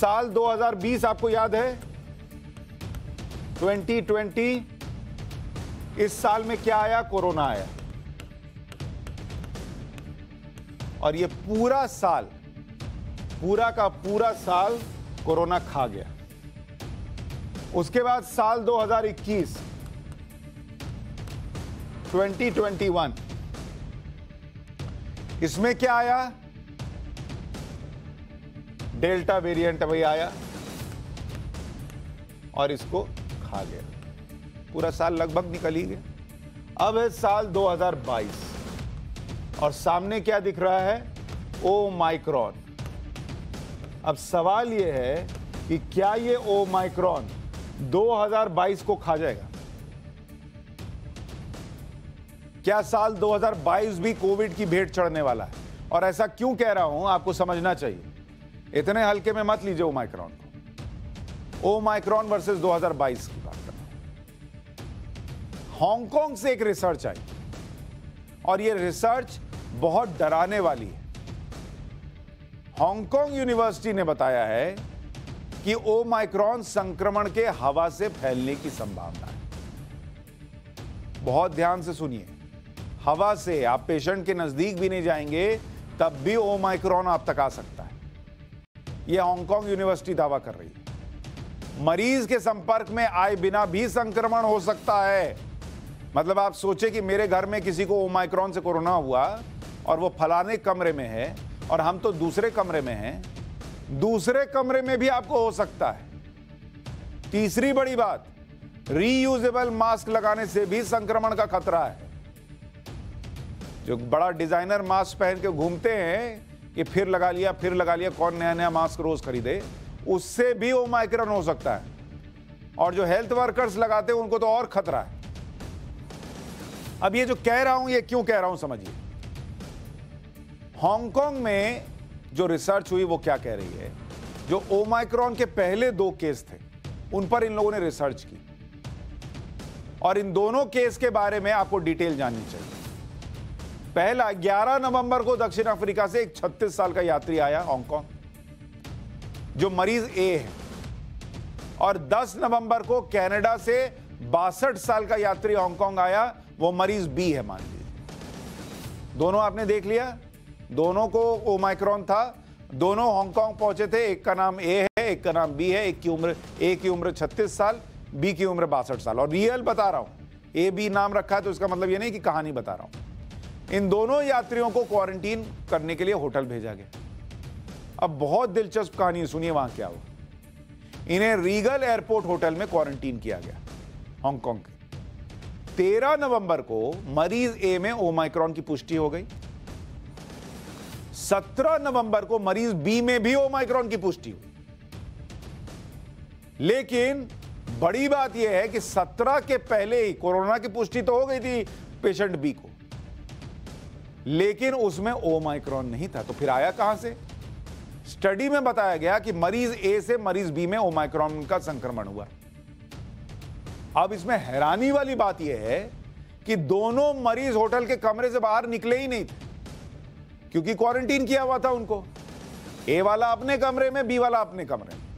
साल 2020 आपको याद है? 2020 इस साल में क्या आया? कोरोना आया। और ये पूरा साल, पूरा का पूरा साल कोरोना खा गया। उसके बाद साल 2021 2021 इसमें क्या आया? डेल्टा वेरिएंट वही आया और इसको खा गया। पूरा साल लगभग निकल ही गया। अब है साल 2022 और सामने क्या दिख रहा है? ओ माइक्रॉन अब सवाल यह है कि क्या ये ओ माइक्रोन 2022 को खा जाएगा? क्या साल 2022 भी कोविड की भेंट चढ़ने वाला है? और ऐसा क्यों कह रहा हूँ, आपको समझना चाहिए। इतने हल्के में मत लीजिए ओमाइक्रॉन माइक्रोन को ओ माइक्रोन वर्सेस 2022 की बात कर। हांगकांग से एक रिसर्च आई। और यह रिसर्च बहुत डराने वाली है। हांगकांग यूनिवर्सिटी ने बताया है कि ओ माइक्रोन संक्रमण के हवा से फैलने की संभावना है। बहुत ध्यान से सुनिए। हवा से आप पेशेंट के नज़दीक भी नहीं जाएँगे, तब भी ओ माइक्रोन आप तक आ सकता यह हांगकांग यूनिवर्सिटी दावा कर रही है। मरीज़ के संपर्क में आए बिना भी संक्रमण हो सकता है। मतलब आप सोचे कि मेरे घर में किसी को ओ माइक्रोन से कोरोना हुआ और वो फलाने कमरे में है और हम तो दूसरे कमरे में हैं, दूसरे कमरे में भी आपको हो सकता है। तीसरी बड़ी बात रीयूजेबल मास्क लगाने से भी संक्रमण का खतरा है। जो बड़ा डिज़ाइनर मास्क पहन के घूमते हैं कि फिर लगा लिया, फिर लगा लिया, कौन नया नया मास्क रोज खरीदे। उससे भी वो माइक्रोन हो सकता है। और जो हेल्थ वर्कर्स लगाते हैं, उनको तो और खतरा है। अब ये जो कह रहा हूँ, ये क्यों कह रहा हूँ, समझिए। हांगकांग में जो रिसर्च हुई, वो क्या कह रही है? जो ओमाइक्रॉन के पहले दो केस थे, उन पर इन लोगों ने रिसर्च की। और इन दोनों केस के बारे में आपको डिटेल जाननी चाहिए। पहला 11 नवंबर को दक्षिण अफ्रीका से एक 36 साल का यात्री आया हांगकांग, जो मरीज़ ए है। और 10 नवंबर को कनाडा से बासठ साल का यात्री हांगकांग आया, वो मरीज़ बी है, मान लीजिए। दोनों आपने देख लिया? दोनों को ओमाइक्रॉन था। दोनों हांगकांग पहुँचे थे। एक का नाम ए है, एक का नाम बी है। एक की उम्र, ए की उम्र 36 साल, बी की उम्र बासठ साल। और रियल बता रहा हूँ, ए बी नाम रखा है तो इसका मतलब ये नहीं कि कहानी बता रहा हूँ। इन दोनों यात्रियों को क्वारंटीन करने के लिए होटल भेजा गया। अब बहुत दिलचस्प कहानी, सुनिए वहाँ क्या हुआ। इन्हें रीगल एयरपोर्ट होटल में क्वारंटीन किया गया, हांगकांग के। तेरह नवंबर को मरीज़ ए में ओमाइक्रॉन की पुष्टि हो गई। 17 नवंबर को मरीज़ बी में भी ओमाइक्रॉन की पुष्टि हुई। लेकिन बड़ी बात यह है कि 17 के पहले ही कोरोना की पुष्टि तो हो गई थी पेशेंट बी को। लेकिन उसमें ओमाइक्रॉन नहीं था। तो फिर आया कहाँ से? स्टडी में बताया गया कि मरीज़ ए से मरीज़ बी में ओमाइक्रॉन का संक्रमण हुआ। अब इसमें हैरानी वाली बात यह है कि दोनों मरीज़ होटल के कमरे से बाहर निकले ही नहीं थे, क्योंकि क्वारंटीन किया हुआ था उनको। ए वाला अपने कमरे में बी वाला अपने कमरे में।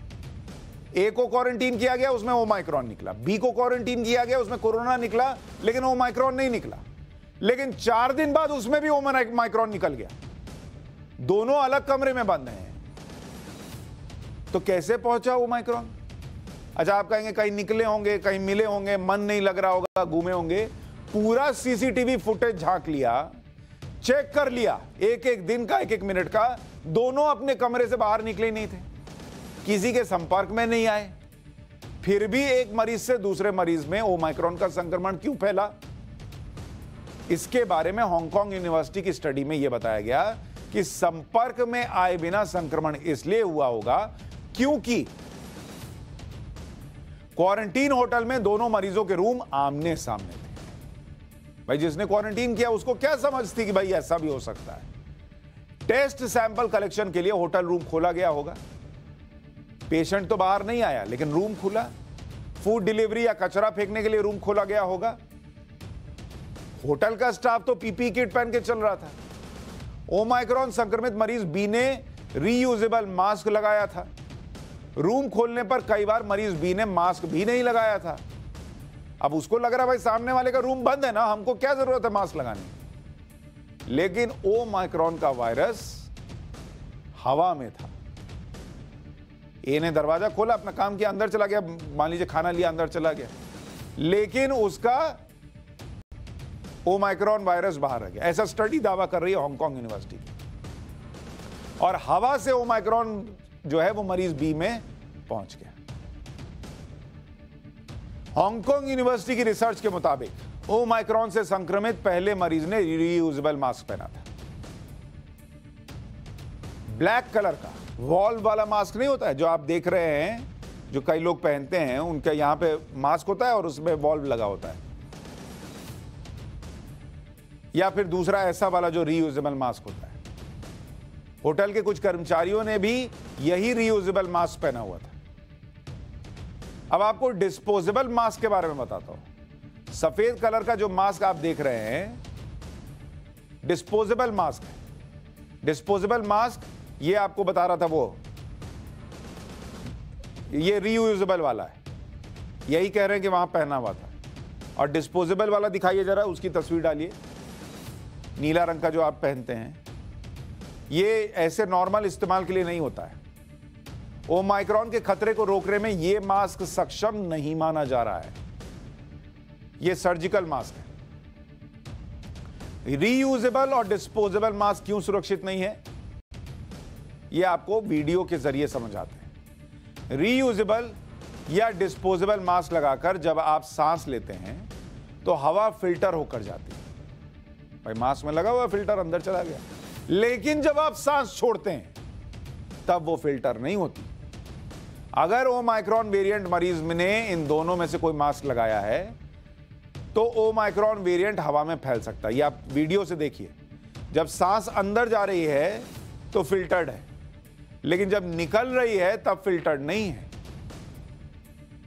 ए को क्वारंटीन किया गया, उसमें ओमाइक्रॉन निकला। बी को क्वारंटीन किया गया, उसमें कोरोना निकला, लेकिन ओमाइक्रॉन नहीं निकला। लेकिन चार दिन बाद उसमें भी ओमाइक्रॉन निकल गया। दोनों अलग कमरे में बंद हैं। तो कैसे पहुँचा ओमाइक्रॉन अच्छा आप कहेंगे कहीं निकले होंगे, कहीं मिले होंगे, मन नहीं लग रहा होगा, घूमे होंगे। पूरा सीसीटीवी फुटेज झाँक लिया चेक कर लिया। एक एक दिन का एक एक मिनट का, दोनों अपने कमरे से बाहर निकले नहीं थे। किसी के संपर्क में नहीं आए। फिर भी एक मरीज़ से दूसरे मरीज़ में ओमाइक्रॉन का संक्रमण क्यों फैला? इसके बारे में हांगकांग यूनिवर्सिटी की स्टडी में यह बताया गया कि संपर्क में आए बिना संक्रमण इसलिए हुआ होगा क्योंकि क्वारंटीन होटल में दोनों मरीजों के रूम आमने सामने थे। भाई, जिसने क्वारंटीन किया, उसको क्या समझ थी कि भाई ऐसा भी हो सकता है? टेस्ट सैंपल कलेक्शन के लिए होटल रूम खोला गया होगा। पेशेंट तो बाहर नहीं आया, लेकिन रूम खुला। फ़ूड डिलीवरी या कचरा फेंकने के लिए रूम खोला गया होगा। होटल का स्टाफ तो पीपी किट पहन के चल रहा था। ओमाइक्रॉन संक्रमित मरीज़ बी ने रीयूजेबल मास्क लगाया था। रूम खोलने पर कई बार मरीज़ बी ने मास्क भी नहीं लगाया था। अब उसको लग रहा भाई सामने वाले का रूम बंद है ना, हमको क्या ज़रूरत है मास्क लगाने लेकिन ओ माइक्रोन का वायरस हवा में था। ए ने दरवाज़ा खोला, अपना काम किया, अंदर चला गया, मान लीजिए खाना लिया, अंदर चला गया। लेकिन उसका ओमाइक्रॉन वायरस बाहर आ गया। ऐसा स्टडी दावा कर रही है हांगकांग यूनिवर्सिटी और हवा से ओमाइक्रॉन जो है वो मरीज़ बी में पहुँच गया। हांगकांग यूनिवर्सिटी की रिसर्च के मुताबिक ओमाइक्रॉन से संक्रमित पहले मरीज़ ने रीयूजेबल मास्क पहना था। ब्लैक कलर का वॉल्व वाला मास्क नहीं होता है, जो आप देख रहे हैं, जो कई लोग पहनते हैं, उनके यहाँ पे मास्क होता है और उसमें वॉल्व लगा होता है। या फिर दूसरा ऐसा वाला जो रीयूजेबल मास्क होता है। होटल के कुछ कर्मचारियों ने भी यही रीयूजेबल मास्क पहना हुआ था। अब आपको डिस्पोजेबल मास्क के बारे में बताता हूँ। सफ़ेद कलर का जो मास्क आप देख रहे हैं डिस्पोजेबल मास्क है। डिस्पोजेबल मास्क ये आपको बता रहा था वो, ये रीयूजेबल वाला है। यही कह रहे हैं कि वहाँ पहना हुआ था। और डिस्पोजेबल वाला दिखाइए जरा, उसकी तस्वीर डालिए। नीला रंग का जो आप पहनते हैं, ये ऐसे नॉर्मल इस्तेमाल के लिए नहीं होता है। ओमाइक्रॉन के खतरे को रोकने में यह मास्क सक्षम नहीं माना जा रहा है। यह सर्जिकल मास्क है। रीयूजेबल और डिस्पोजेबल मास्क क्यों सुरक्षित नहीं है? यह आपको वीडियो के ज़रिए समझ आते हैं। रीयूजेबल या डिस्पोजेबल मास्क लगाकर जब आप सांस लेते हैं तो हवा फ़िल्टर होकर जाती है। भाई मास्क में लगा हुआ फ़िल्टर अंदर चला गया। लेकिन जब आप सांस छोड़ते हैं, तब वो फ़िल्टर नहीं होती। अगर ओ माइक्रॉन वेरिएंट मरीज़ ने इन दोनों में से कोई मास्क लगाया है तो ओ माइक्रॉन वेरिएंट हवा में फैल सकता है। ये आप वीडियो से देखिए। जब सांस अंदर जा रही है तो फिल्टर्ड है। लेकिन जब निकल रही है, तब फिल्टर्ड नहीं है,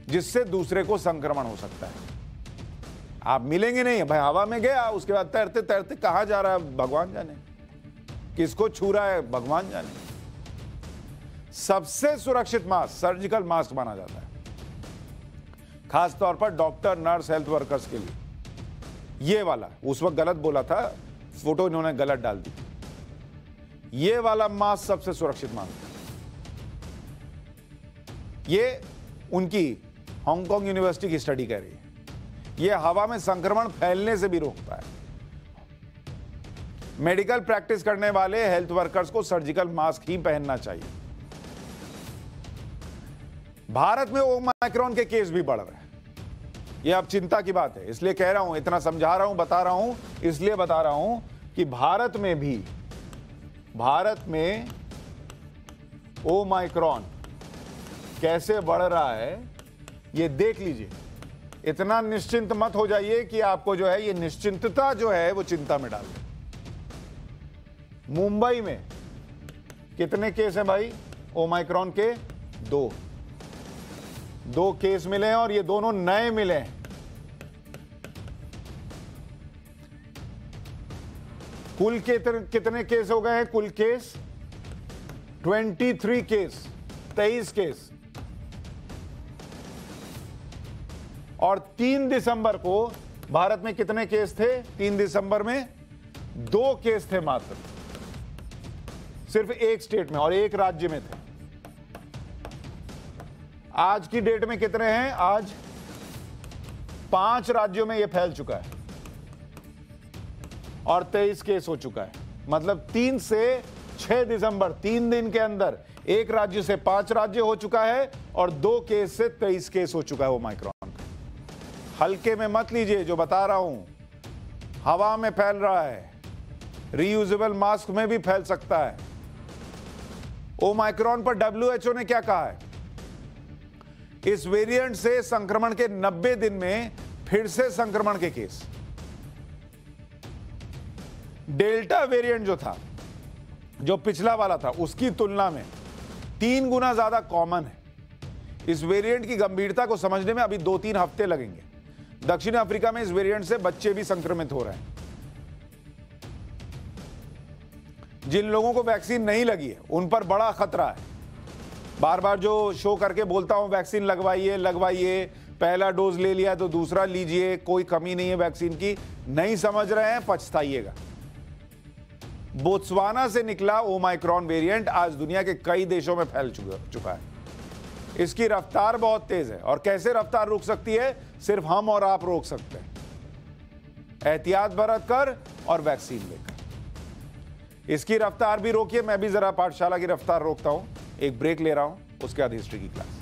जिससे दूसरे को संक्रमण हो सकता है। आप मिलेंगे नहीं, भाई हवा में गया, उसके बाद तैरते तैरते कहा जा रहा है भगवान जाने। किसको छू रहा है भगवान जाने। सबसे सुरक्षित मास्क सर्जिकल मास्क माना जाता है। खास तौर पर डॉक्टर नर्स हेल्थ वर्कर्स के लिए। ये वाला, उस वक्त गलत बोला था फ़ोटो इन्होंने गलत डाल दी। ये वाला मास्क सबसे सुरक्षित मास्क ये उनकी हांगकांग यूनिवर्सिटी की स्टडी कह रही है। यह हवा में संक्रमण फैलने से भी रोकता है। मेडिकल प्रैक्टिस करने वाले हेल्थ वर्कर्स को सर्जिकल मास्क ही पहनना चाहिए। भारत में ओमाइक्रॉन के केस भी बढ़ रहे हैं। यह अब चिंता की बात है, इसलिए कह रहा हूँ, इतना समझा रहा हूँ, बता रहा हूँ, इसलिए बता रहा हूँ कि भारत में भी, भारत में ओमाइक्रॉन कैसे बढ़ रहा है यह देख लीजिए। इतना निश्चिंत मत हो जाइए कि आपको जो है ये निश्चिंतता जो है वो चिंता में डाल मुंबई में कितने केस हैं भाई? ओमाइक्रॉन के दो। दो केस मिले हैं और ये दोनों नए मिले हैं। कुल कितने कितने केस हो गए हैं? कुल केस 23 केस 23 केस। और तीन दिसंबर को भारत में कितने केस थे? तीन दिसंबर में दो केस थे मात्र। सिर्फ़ एक स्टेट में और एक राज्य में थे। आज की डेट में कितने हैं? आज पाँच राज्यों में यह फैल चुका है। और तेईस केस हो चुका है। मतलब तीन से छह दिसंबर, तीन दिन के अंदर एक राज्य से पाँच राज्य हो चुका है और दो केस से तेईस केस हो चुका है वो माइक्रोन हल्के में मत लीजिए जो बता रहा हूँ। हवा में फैल रहा है। रीयूजेबल मास्क में भी फैल सकता है। ओ माइक्रोन पर डब्ल्यूएचओ ने क्या कहा है? इस वेरिएंट से संक्रमण के 90 दिन में फिर से संक्रमण के केस। डेल्टा वेरिएंट जो था, जो पिछला वाला था, उसकी तुलना में तीन गुना ज़्यादा कॉमन है। इस वेरिएंट की गंभीरता को समझने में अभी दो तीन हफ़्ते लगेंगे। दक्षिण अफ्रीका में इस वेरिएंट से बच्चे भी संक्रमित हो रहे हैं। जिन लोगों को वैक्सीन नहीं लगी है, उन पर बड़ा खतरा है। बार बार जो शो करके बोलता हूँ वैक्सीन लगवाइए लगवाइए, पहला डोज ले लिया तो दूसरा लीजिए, कोई कमी नहीं है वैक्सीन की। नहीं समझ रहे हैं, पछताइएगा। बोत्सवाना से निकला ओमाइक्रॉन वेरिएंट आज दुनिया के कई देशों में फैल चुका है। इसकी रफ्तार बहुत तेज है। और कैसे रफ्तार रुक सकती है? सिर्फ़ हम और आप रोक सकते हैं। एहतियात बरत कर और वैक्सीन लेकर। इसकी रफ्तार भी रोकिए। मैं भी जरा पाठशाला की रफ्तार रोकता हूँ। एक ब्रेक ले रहा हूँ। उसके बाद हिस्ट्री की क्लास